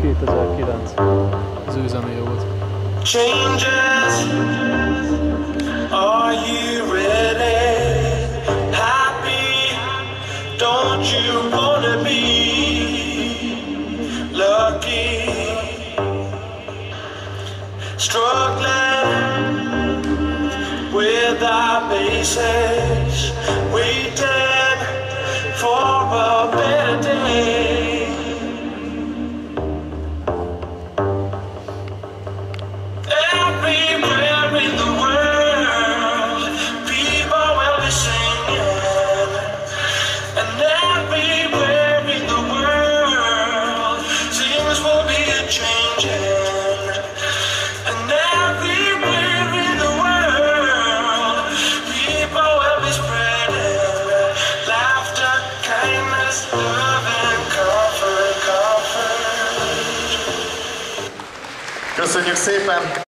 2009. Az ő zenéje volt. Changes, are you ready? Happy, don't you wanna be lucky? Struggling with our basics, waiting everywhere in the world, things will be changing. And everywhere in the world, people will be spreading laughter, kindness, love, and comfort, comfort. Köszönjük szépen!